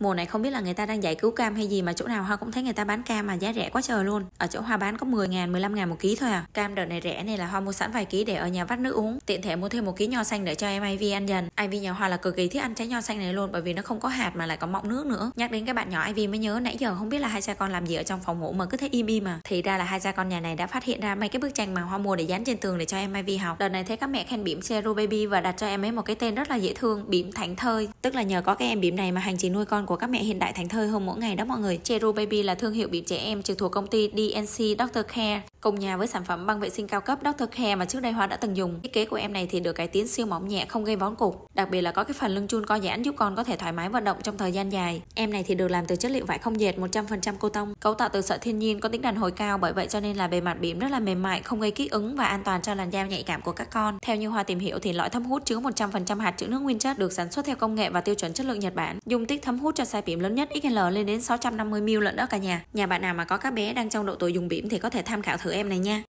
Mùa này không biết là người ta đang giải cứu cam hay gì mà chỗ nào Hoa cũng thấy người ta bán cam mà giá rẻ quá trời luôn. Ở chỗ Hoa bán có 10 ngàn, 15 ngàn một ký thôi à. Cam đợt này rẻ này là Hoa mua sẵn vài ký để ở nhà vắt nước uống. Tiện thể mua thêm một ký nho xanh để cho em Ivy ăn dần. Ivy nhà Hoa là cực kỳ thích ăn trái nho xanh này luôn bởi vì nó không có hạt mà lại có mọng nước nữa. Nhắc đến các bạn nhỏ Ivy mới nhớ nãy giờ không biết là hai cha con làm gì ở trong phòng ngủ mà cứ thấy im im mà. Thì ra là hai cha con nhà này đã phát hiện ra mấy cái bức tranh mà Hoa mua để dán trên tường để cho em Ivy học. Đợt này thấy các mẹ khen bỉm Zero Baby và đặt cho em ấy một cái tên rất là dễ thương, bỉm thảnh Thơi. Tức là nhờ có cái em bỉm này mà hành trình nuôi con của các mẹ hiện đại thành thơi hơn mỗi ngày đó mọi người. Cheru Baby là thương hiệu bỉm trẻ em trực thuộc công ty DNC Doctor Care cùng nhà với sản phẩm băng vệ sinh cao cấp Dr. Care mà trước đây Hoa đã từng dùng. Thiết kế của em này thì được cải tiến siêu mỏng nhẹ không gây vón cục, đặc biệt là có cái phần lưng chun co giãn giúp con có thể thoải mái vận động trong thời gian dài. Em này thì được làm từ chất liệu vải không dệt 100% cô tông, cấu tạo từ sợi thiên nhiên có tính đàn hồi cao bởi vậy cho nên là bề mặt bỉm rất là mềm mại, không gây kích ứng và an toàn cho làn da nhạy cảm của các con. Theo như Hoa tìm hiểu thì lõi thấm hút chứa 100% hạt trữ nước nguyên chất được sản xuất theo công nghệ và tiêu chuẩn chất lượng Nhật Bản. Dung tích thấm hút cho size bỉm lớn nhất XL lên đến 650 ml lận đó cả nhà. Nhà bạn nào mà có các bé đang trong độ tuổi dùng bỉm thì có thể tham khảo thử thử em này nha.